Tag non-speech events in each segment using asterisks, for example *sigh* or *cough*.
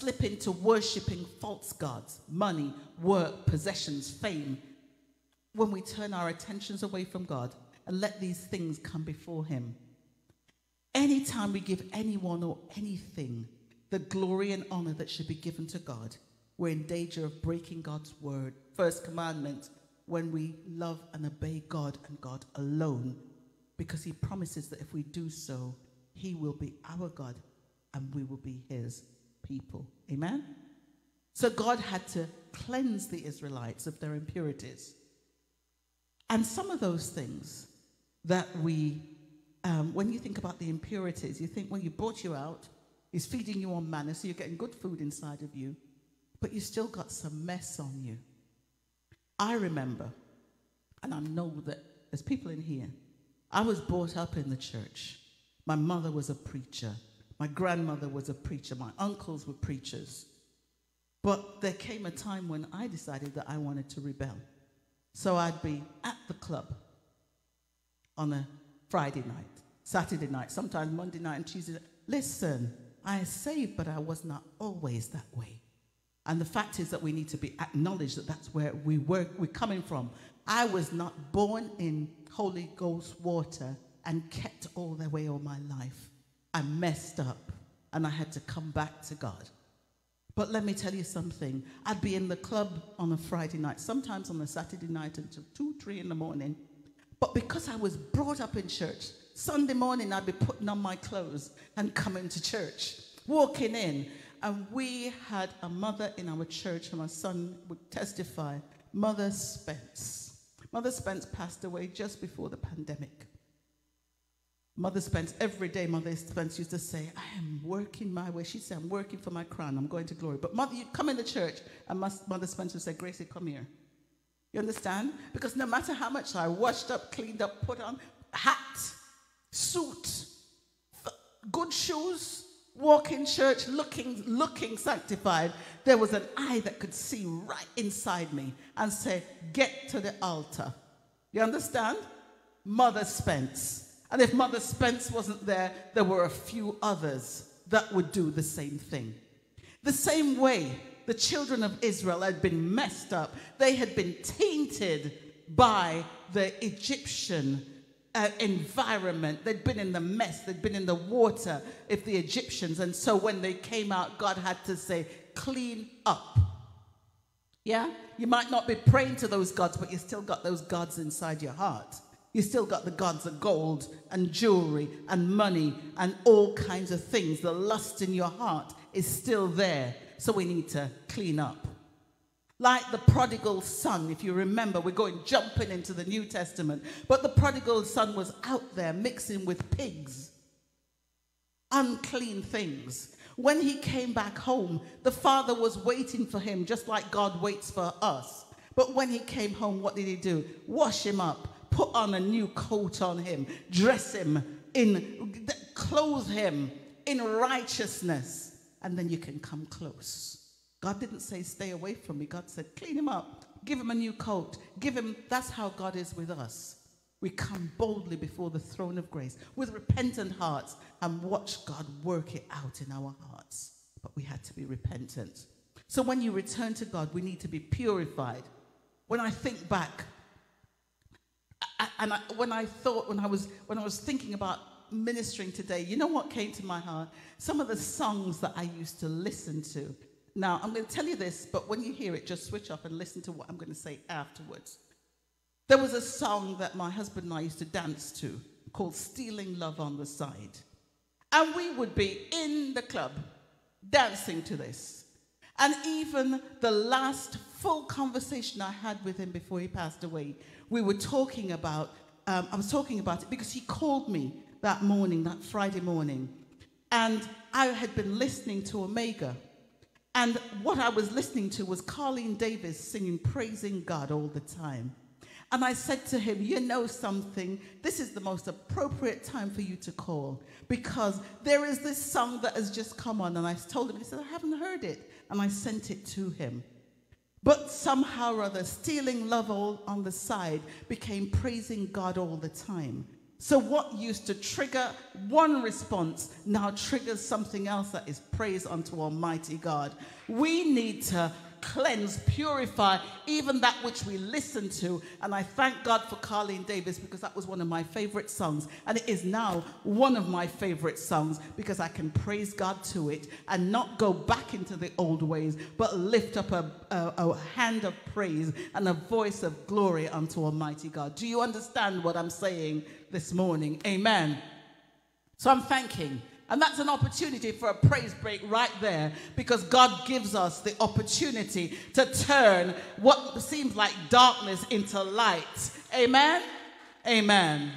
Slip into worshipping false gods, money, work, possessions, fame, when we turn our attentions away from God and let these things come before Him. Anytime we give anyone or anything the glory and honor that should be given to God, we're in danger of breaking God's word, first commandment, when we love and obey God and God alone, because He promises that if we do so, He will be our God and we will be His people. Amen? So God had to cleanse the Israelites of their impurities. And some of those things that we, um, when you think about the impurities, you think, well, you brought you out, He's feeding you on manna, so you're getting good food inside of you, but you still got some mess on you. I remember, and I know that there's people in here, I was brought up in the church. My mother was a preacher. My grandmother was a preacher. My uncles were preachers. But there came a time when I decided that I wanted to rebel. So I'd be at the club on a Friday night, Saturday night, sometimes Monday night and Tuesday. Listen, I saved, but I was not always that way. And the fact is that we need to be acknowledged that that's where we were, we're coming from. I was not born in Holy Ghost water and kept all the way all my life. I messed up and I had to come back to God. But let me tell you something. I'd be in the club on a Friday night, sometimes on a Saturday night until 2, 3 in the morning. But because I was brought up in church, Sunday morning I'd be putting on my clothes and coming to church, walking in. And we had a mother in our church, and my son would testify, Mother Spence. Mother Spence passed away just before the pandemic. Mother Spence, every day, Mother Spence used to say, I am working my way. She'd say, I'm working for my crown. I'm going to glory. But Mother, you'd come in the church, and Mother Spence would say, Gracie, come here. You understand? Because no matter how much I washed up, cleaned up, put on hat, suit, good shoes, walk in church looking, looking sanctified, there was an eye that could see right inside me and say, Get to the altar. You understand? Mother Spence. And if Mother Spence wasn't there, there were a few others that would do the same thing. The same way the children of Israel had been messed up, they had been tainted by the Egyptian uh, environment. They'd been in the mess, they'd been in the water if the Egyptians. And so when they came out, God had to say, clean up. Yeah? You might not be praying to those gods, but you still got those gods inside your heart. You still got the gods of gold and jewelry and money and all kinds of things. The lust in your heart is still there. So we need to clean up. Like the prodigal son, if you remember, we're going jumping into the New Testament. But the prodigal son was out there mixing with pigs, unclean things. When he came back home, the father was waiting for him, just like God waits for us. But when he came home, what did he do? Wash him up, put on a new coat on him, dress him in, clothe him in righteousness, and then you can come close. God didn't say, stay away from me. God said, clean him up, give him a new coat, give him, that's how God is with us. We come boldly before the throne of grace with repentant hearts and watch God work it out in our hearts. But we had to be repentant. So when you return to God, we need to be purified. When I think back and I, when I thought, when I was when I was thinking about ministering today, you know what came to my heart? Some of the songs that I used to listen to. Now I'm going to tell you this, but when you hear it, just switch off and listen to what I'm going to say afterwards. There was a song that my husband and I used to dance to called "Stealing Love on the Side," and we would be in the club dancing to this. And even the last full conversation I had with him before he passed away we were talking about, um, I was talking about it because he called me that morning, that Friday morning, and I had been listening to Omega. And what I was listening to was Carlene Davis singing Praising God all the time. And I said to him, You know something? This is the most appropriate time for you to call because there is this song that has just come on. And I told him, He said, I haven't heard it. And I sent it to him. But somehow or other, stealing love all on the side became praising God all the time. So, what used to trigger one response now triggers something else that is praise unto Almighty God. We need to cleanse, purify even that which we listen to. And I thank God for Carlene Davis because that was one of my favorite songs. And it is now one of my favorite songs because I can praise God to it and not go back into the old ways, but lift up a, a, a hand of praise and a voice of glory unto Almighty God. Do you understand what I'm saying this morning? Amen. So I'm thanking and that's an opportunity for a praise break right there because God gives us the opportunity to turn what seems like darkness into light. Amen? Amen.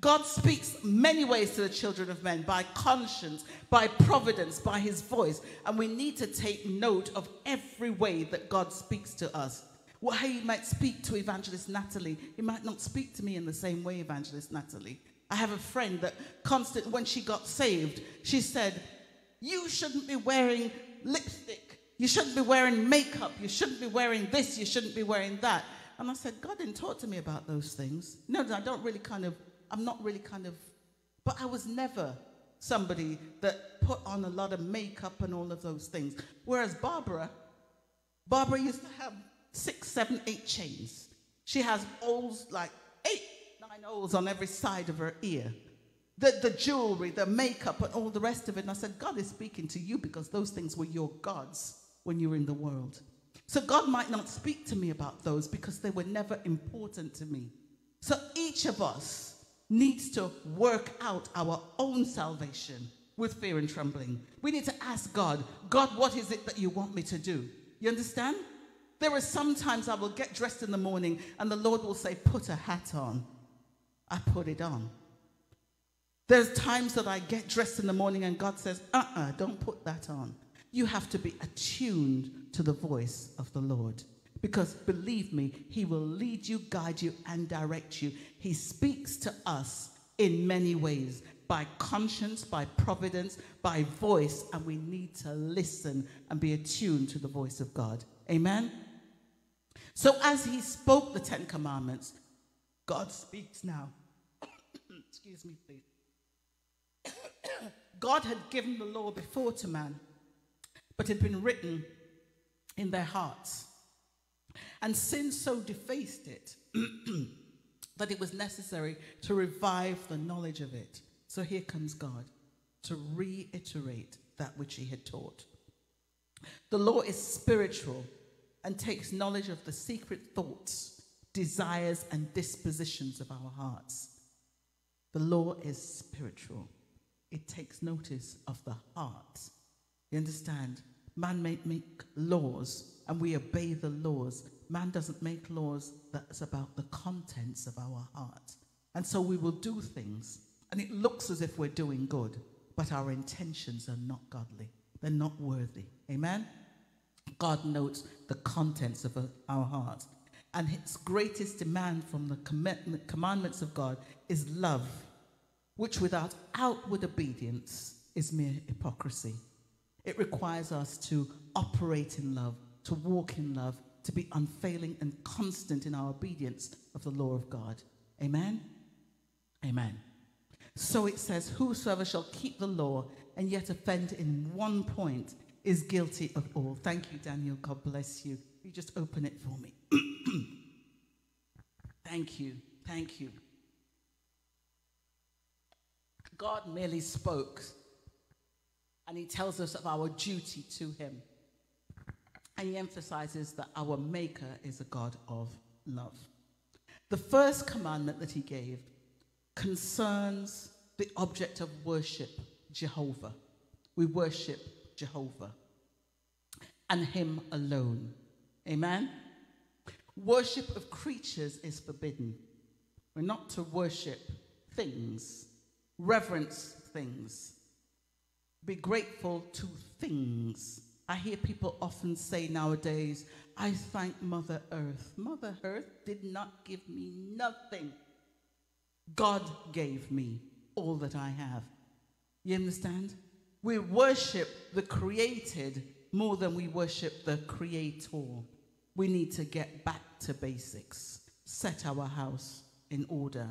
God speaks many ways to the children of men by conscience, by providence, by his voice. And we need to take note of every way that God speaks to us. Well, he might speak to Evangelist Natalie, he might not speak to me in the same way, Evangelist Natalie. I have a friend that constant when she got saved, she said, "You shouldn't be wearing lipstick. You shouldn't be wearing makeup. You shouldn't be wearing this. You shouldn't be wearing that." And I said, "God didn't talk to me about those things. No, I don't really kind of. I'm not really kind of. But I was never somebody that put on a lot of makeup and all of those things. Whereas Barbara, Barbara used to have six, seven, eight chains. She has all like eight nose on every side of her ear. The, the jewelry, the makeup, and all the rest of it. And I said, God is speaking to you because those things were your gods when you were in the world. So God might not speak to me about those because they were never important to me. So each of us needs to work out our own salvation with fear and trembling. We need to ask God, God, what is it that you want me to do? You understand? There are sometimes I will get dressed in the morning and the Lord will say, put a hat on. I put it on. There's times that I get dressed in the morning and God says, uh uh-uh, uh, do not put that on. You have to be attuned to the voice of the Lord. Because believe me, He will lead you, guide you, and direct you. He speaks to us in many ways by conscience, by providence, by voice, and we need to listen and be attuned to the voice of God. Amen? So, as He spoke the Ten Commandments, God speaks now. Excuse me, please. *coughs* God had given the law before to man, but it had been written in their hearts. And sin so defaced it *coughs* that it was necessary to revive the knowledge of it. So here comes God to reiterate that which he had taught. The law is spiritual and takes knowledge of the secret thoughts desires, and dispositions of our hearts. The law is spiritual, it takes notice of the heart. You understand? Man may make laws and we obey the laws. Man doesn't make laws that's about the contents of our heart. And so we will do things, and it looks as if we're doing good, but our intentions are not godly. They're not worthy. Amen? God notes the contents of our heart. And its greatest demand from the commandments of God is love, which without outward obedience is mere hypocrisy. It requires us to operate in love, to walk in love, to be unfailing and constant in our obedience of the law of God. Amen? Amen. So it says, Whosoever shall keep the law and yet offend in one point is guilty of all. Thank you, Daniel. God bless you. You just open it for me. *clears throat* Thank you. Thank you. God merely spoke, and He tells us of our duty to Him. And He emphasizes that our Maker is a God of love. The first commandment that He gave concerns the object of worship, Jehovah. We worship Jehovah and Him alone. Amen? Worship of creatures is forbidden. We're not to worship things, reverence things, be grateful to things. I hear people often say nowadays, I thank Mother Earth. Mother Earth did not give me nothing. God gave me all that I have. You understand? We worship the created more than we worship the creator. We need to get back to basics, set our house in order.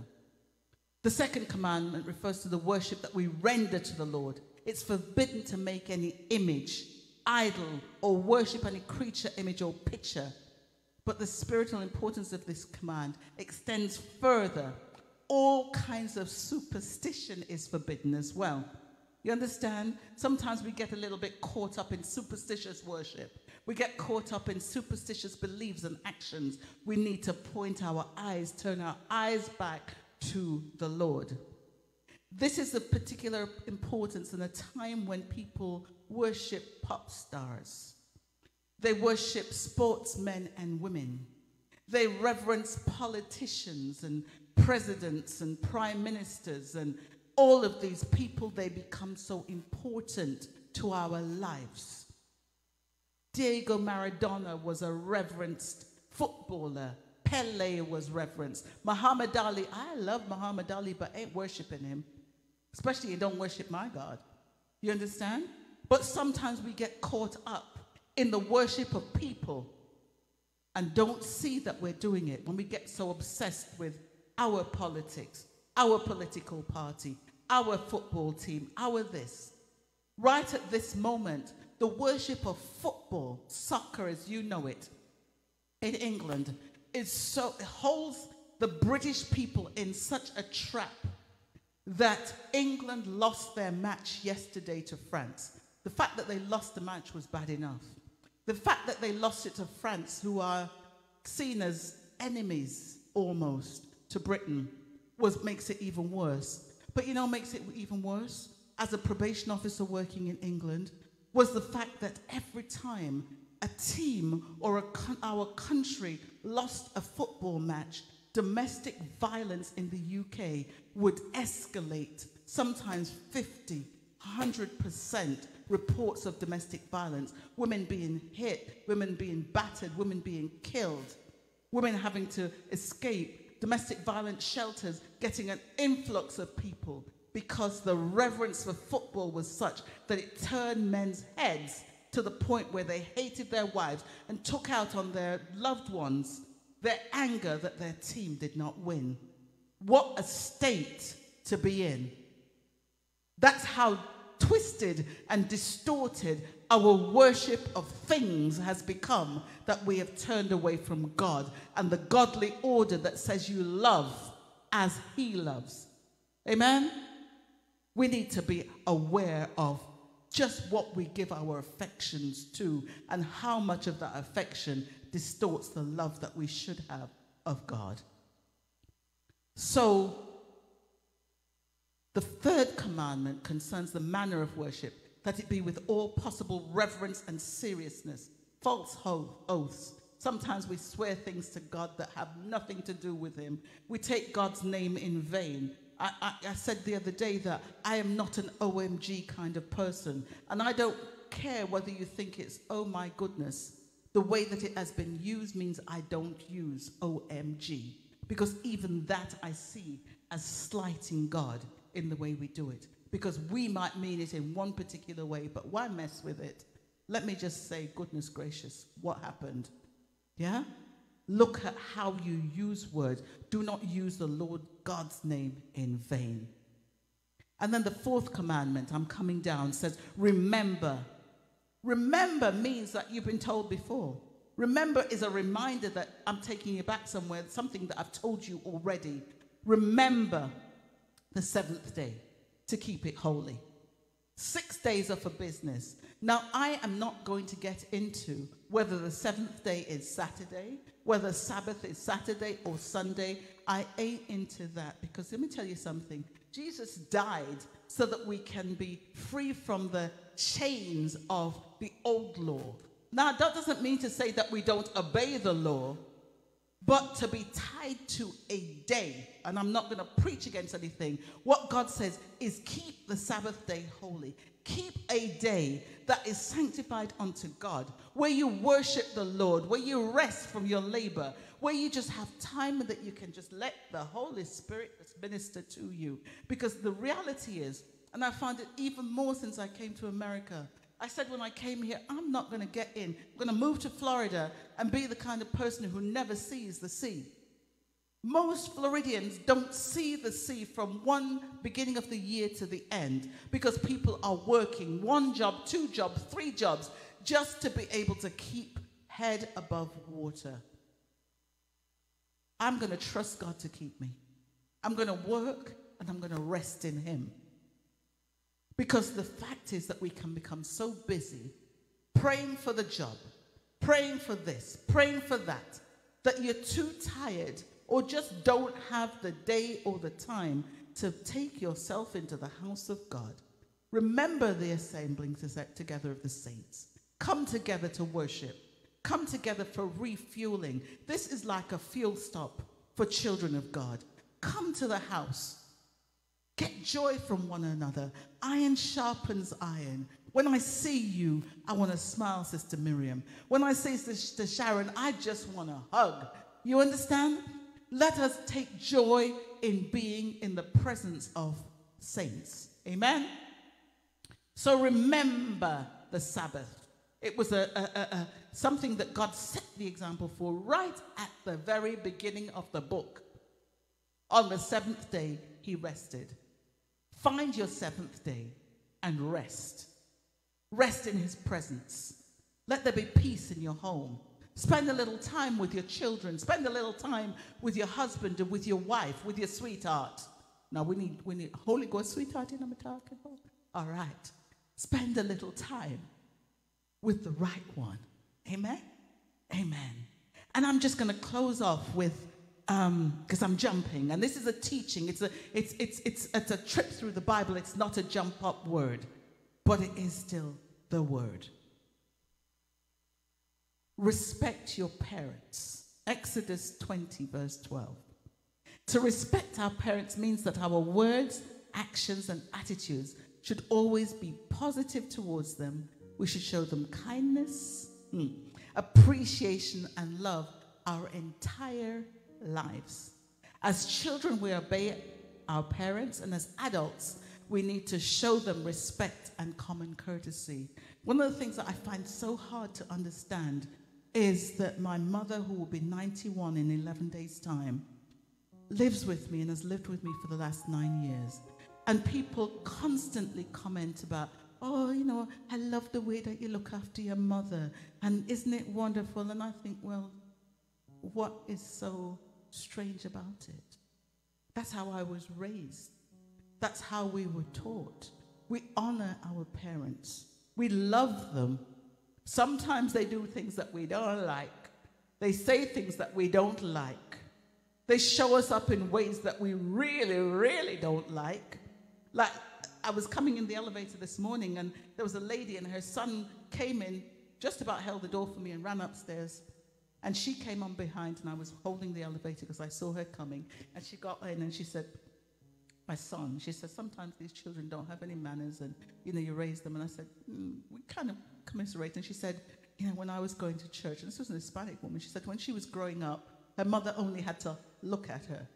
The second commandment refers to the worship that we render to the Lord. It's forbidden to make any image, idol, or worship any creature, image, or picture. But the spiritual importance of this command extends further. All kinds of superstition is forbidden as well. You understand? Sometimes we get a little bit caught up in superstitious worship. We get caught up in superstitious beliefs and actions. We need to point our eyes, turn our eyes back to the Lord. This is of particular importance in a time when people worship pop stars. They worship sportsmen and women. They reverence politicians and presidents and prime ministers and all of these people, they become so important to our lives. Diego Maradona was a reverenced footballer. Pele was reverenced. Muhammad Ali, I love Muhammad Ali, but ain't worshiping him. Especially you don't worship my God. You understand? But sometimes we get caught up in the worship of people and don't see that we're doing it when we get so obsessed with our politics, our political party, our football team, our this. Right at this moment, the worship of football, soccer as you know it, in England is so it holds the British people in such a trap that England lost their match yesterday to France. The fact that they lost the match was bad enough. The fact that they lost it to France, who are seen as enemies almost to Britain, was makes it even worse. But you know, makes it even worse. As a probation officer working in England, was the fact that every time a team or a our country lost a football match, domestic violence in the UK would escalate, sometimes 50, 100% reports of domestic violence, women being hit, women being battered, women being killed, women having to escape, domestic violence shelters getting an influx of people because the reverence for football was such that it turned men's heads to the point where they hated their wives and took out on their loved ones their anger that their team did not win. What a state to be in. That's how twisted and distorted our worship of things has become that we have turned away from God and the godly order that says you love as He loves. Amen? We need to be aware of just what we give our affections to and how much of that affection distorts the love that we should have of God. So, the third commandment concerns the manner of worship, that it be with all possible reverence and seriousness, false oaths. Sometimes we swear things to God that have nothing to do with Him. We take God's name in vain. I, I, I said the other day that I am not an OMG kind of person, and I don't care whether you think it's, oh my goodness. The way that it has been used means I don't use OMG, because even that I see as slighting God in the way we do it. Because we might mean it in one particular way, but why mess with it? Let me just say, goodness gracious, what happened? Yeah? Look at how you use words. Do not use the Lord God's name in vain. And then the fourth commandment, I'm coming down, says, Remember. Remember means that you've been told before. Remember is a reminder that I'm taking you back somewhere, something that I've told you already. Remember the seventh day to keep it holy. Six days are for business. Now, I am not going to get into whether the seventh day is Saturday, whether Sabbath is Saturday or Sunday. I ain't into that because let me tell you something. Jesus died so that we can be free from the chains of the old law. Now, that doesn't mean to say that we don't obey the law, but to be tied to a day. And I'm not going to preach against anything. What God says is keep the Sabbath day holy. Keep a day that is sanctified unto God, where you worship the Lord, where you rest from your labor, where you just have time that you can just let the Holy Spirit minister to you. Because the reality is, and I found it even more since I came to America, I said when I came here, I'm not going to get in. I'm going to move to Florida and be the kind of person who never sees the sea. Most Floridians don't see the sea from one beginning of the year to the end because people are working one job, two jobs, three jobs just to be able to keep head above water. I'm going to trust God to keep me. I'm going to work and I'm going to rest in Him. Because the fact is that we can become so busy praying for the job, praying for this, praying for that, that you're too tired or just don't have the day or the time to take yourself into the house of God. Remember the assembling together of the saints. Come together to worship. Come together for refueling. This is like a fuel stop for children of God. Come to the house. Get joy from one another. Iron sharpens iron. When I see you, I want to smile, Sister Miriam. When I see Sister Sharon, I just want to hug. You understand? Let us take joy in being in the presence of saints. Amen? So remember the Sabbath. It was a, a, a, a, something that God set the example for right at the very beginning of the book. On the seventh day, he rested. Find your seventh day and rest. Rest in his presence. Let there be peace in your home. Spend a little time with your children. Spend a little time with your husband and with your wife, with your sweetheart. Now we need we need Holy Ghost sweetheart in I'm talking about. All right. Spend a little time with the right one. Amen. Amen. And I'm just going to close off with because um, I'm jumping, and this is a teaching. It's a it's it's it's it's a trip through the Bible. It's not a jump up word, but it is still the word. Respect your parents. Exodus 20, verse 12. To respect our parents means that our words, actions, and attitudes should always be positive towards them. We should show them kindness, hmm, appreciation, and love our entire lives. As children, we obey our parents, and as adults, we need to show them respect and common courtesy. One of the things that I find so hard to understand is that my mother, who will be 91 in 11 days' time, lives with me and has lived with me for the last nine years. And people constantly comment about, oh, you know, I love the way that you look after your mother. And isn't it wonderful? And I think, well, what is so strange about it? That's how I was raised. That's how we were taught. We honor our parents. We love them Sometimes they do things that we don't like. They say things that we don't like. They show us up in ways that we really, really don't like. Like, I was coming in the elevator this morning and there was a lady and her son came in, just about held the door for me and ran upstairs. And she came on behind and I was holding the elevator because I saw her coming. And she got in and she said, my son, she said, sometimes these children don't have any manners and, you know, you raise them. And I said, mm, we kind of commiserate. And she said, you know, when I was going to church, and this was an Hispanic woman, she said when she was growing up, her mother only had to look at her.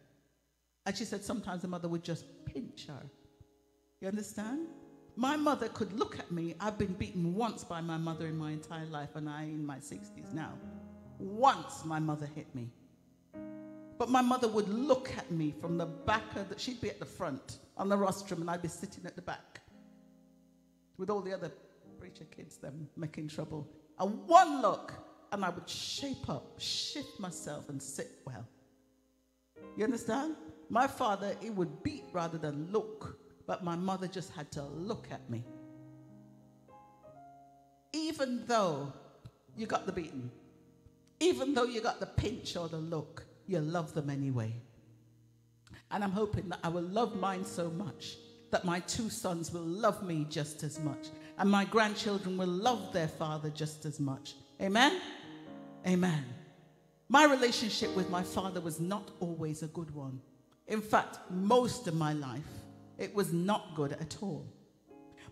And she said sometimes the mother would just pinch her. You understand? My mother could look at me. I've been beaten once by my mother in my entire life, and I'm in my 60s now. Once my mother hit me. But my mother would look at me from the back of the, she'd be at the front on the rostrum, and I'd be sitting at the back with all the other preacher kids, them making trouble. And one look, and I would shape up, shift myself, and sit well. You understand? My father, he would beat rather than look, but my mother just had to look at me. Even though you got the beating, even though you got the pinch or the look, you love them anyway. And I'm hoping that I will love mine so much that my two sons will love me just as much and my grandchildren will love their father just as much. Amen? Amen. My relationship with my father was not always a good one. In fact, most of my life, it was not good at all.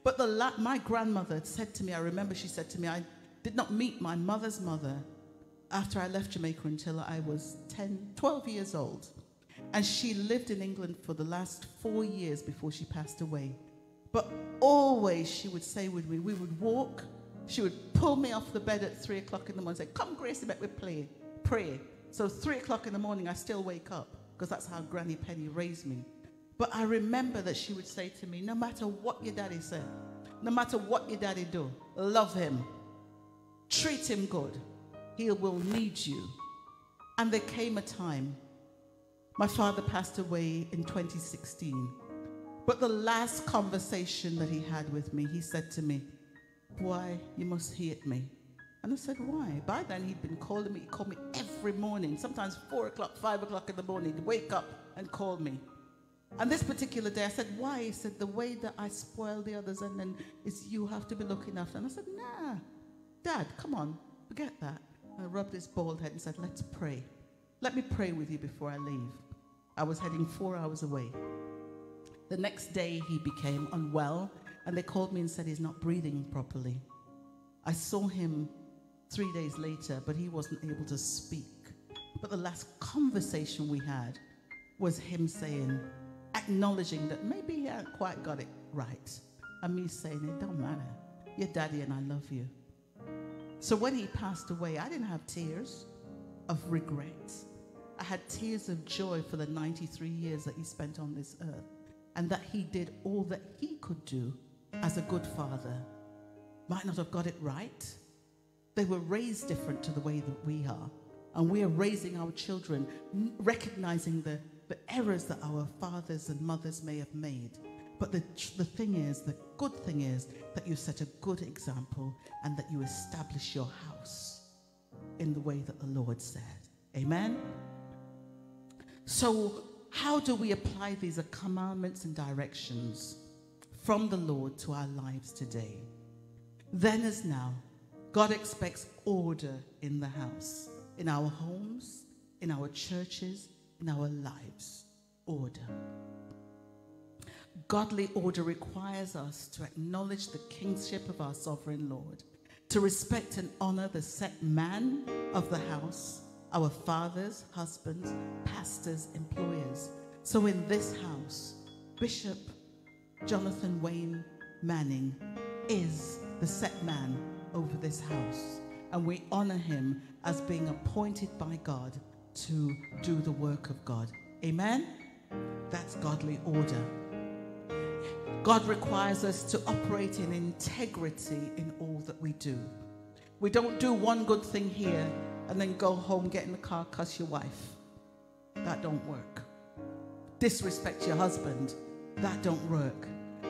But the la- my grandmother said to me, I remember she said to me, I did not meet my mother's mother after I left Jamaica until I was 10, 12 years old. And she lived in England for the last four years before she passed away. But always she would say with me, we would walk, she would pull me off the bed at three o'clock in the morning and say, Come, Gracie, back we play, pray. So three o'clock in the morning, I still wake up. because that's how Granny Penny raised me. But I remember that she would say to me, no matter what your daddy said, no matter what your daddy do, love him, treat him good. He will need you. And there came a time, my father passed away in 2016. But the last conversation that he had with me, he said to me, Why, you must hate me. And I said, Why? By then he'd been calling me, he called me every morning, sometimes four o'clock, five o'clock in the morning. He'd wake up and call me. And this particular day, I said, Why? He said, The way that I spoil the others, and then it's you have to be looking after. And I said, Nah, Dad, come on, forget that. I rubbed his bald head and said, Let's pray. Let me pray with you before I leave. I was heading four hours away. The next day, he became unwell, and they called me and said he's not breathing properly. I saw him three days later, but he wasn't able to speak. But the last conversation we had was him saying, acknowledging that maybe he hadn't quite got it right, and me saying, It don't matter. You're daddy, and I love you. So when he passed away, I didn't have tears of regret. I had tears of joy for the 93 years that he spent on this earth and that he did all that he could do as a good father. Might not have got it right. They were raised different to the way that we are. And we are raising our children, recognizing the, the errors that our fathers and mothers may have made. But the, the thing is, the good thing is that you set a good example and that you establish your house in the way that the Lord said. Amen? So, how do we apply these commandments and directions from the Lord to our lives today? Then as now, God expects order in the house, in our homes, in our churches, in our lives. Order. Godly order requires us to acknowledge the kingship of our sovereign Lord, to respect and honor the set man of the house, our fathers, husbands, pastors, employers. So in this house, Bishop Jonathan Wayne Manning is the set man over this house. And we honor him as being appointed by God to do the work of God. Amen? That's godly order. God requires us to operate in integrity in all that we do. We don't do one good thing here and then go home, get in the car, cuss your wife. That don't work. Disrespect your husband. That don't work.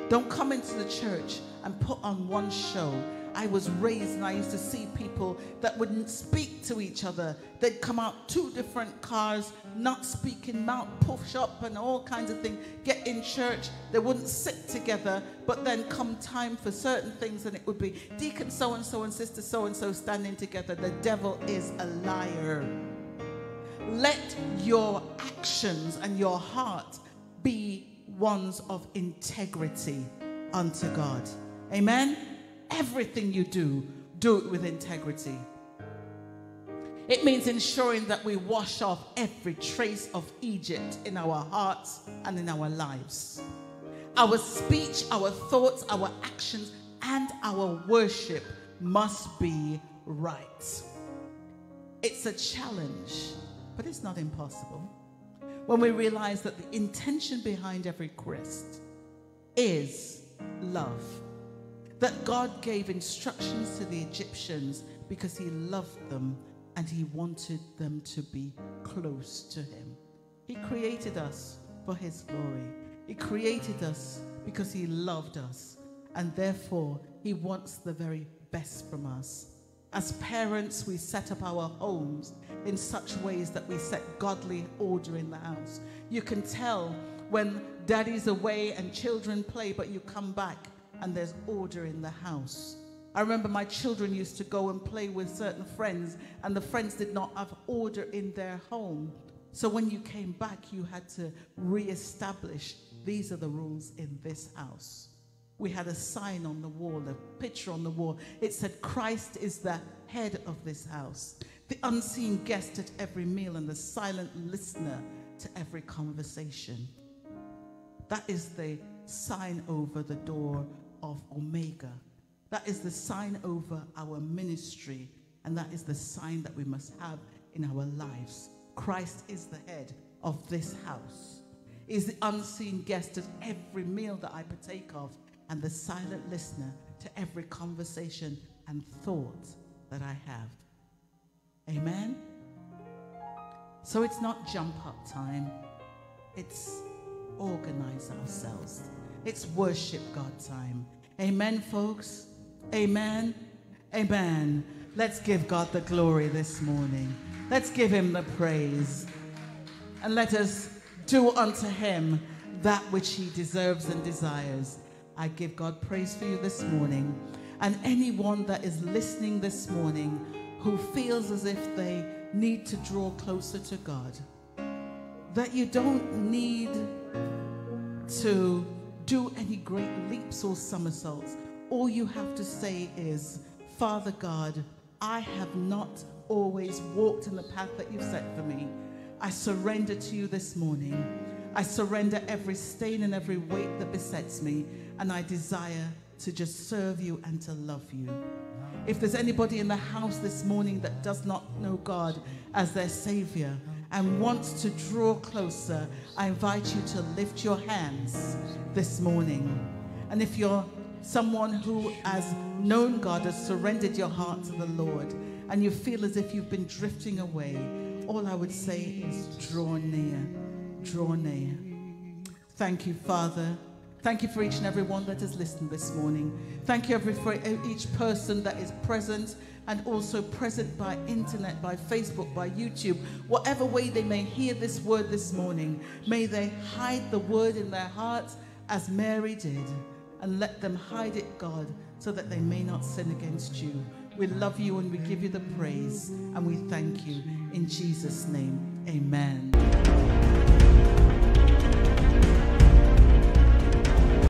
Don't come into the church and put on one show I was raised and I used to see people that wouldn't speak to each other. They'd come out two different cars, not speaking, mouth push up and all kinds of things. Get in church, they wouldn't sit together, but then come time for certain things and it would be deacon so and so and sister so and so standing together. The devil is a liar. Let your actions and your heart be ones of integrity unto God. Amen everything you do, do it with integrity. It means ensuring that we wash off every trace of Egypt in our hearts and in our lives. Our speech, our thoughts, our actions, and our worship must be right. It's a challenge, but it's not impossible. When we realize that the intention behind every Christ is love that God gave instructions to the Egyptians because he loved them and he wanted them to be close to him. He created us for his glory. He created us because he loved us and therefore he wants the very best from us. As parents, we set up our homes in such ways that we set godly order in the house. You can tell when daddy's away and children play, but you come back and there's order in the house. I remember my children used to go and play with certain friends, and the friends did not have order in their home. So when you came back, you had to re-establish these are the rules in this house. We had a sign on the wall, a picture on the wall. It said, Christ is the head of this house, the unseen guest at every meal, and the silent listener to every conversation. That is the sign over the door of Omega. That is the sign over our ministry, and that is the sign that we must have in our lives. Christ is the head of this house. Is the unseen guest at every meal that I partake of and the silent listener to every conversation and thought that I have. Amen? So it's not jump up time, it's organize ourselves. It's worship God time. Amen, folks? Amen? Amen. Let's give God the glory this morning. Let's give him the praise. And let us do unto him that which he deserves and desires. I give God praise for you this morning. And anyone that is listening this morning who feels as if they need to draw closer to God, that you don't need to do any great leaps or somersaults. All you have to say is, Father God, I have not always walked in the path that you've set for me. I surrender to you this morning. I surrender every stain and every weight that besets me, and I desire to just serve you and to love you. If there's anybody in the house this morning that does not know God as their Savior and wants to draw closer, I invite you to lift your hands this morning. And if you're someone who has known God, has surrendered your heart to the Lord, and you feel as if you've been drifting away, all I would say is draw near, draw near. Thank you, Father. Thank you for each and every one that has listened this morning. Thank you every, for each person that is present and also present by internet, by Facebook, by YouTube, whatever way they may hear this word this morning. May they hide the word in their hearts as Mary did and let them hide it, God, so that they may not sin against you. We love you and we give you the praise and we thank you. In Jesus' name, amen.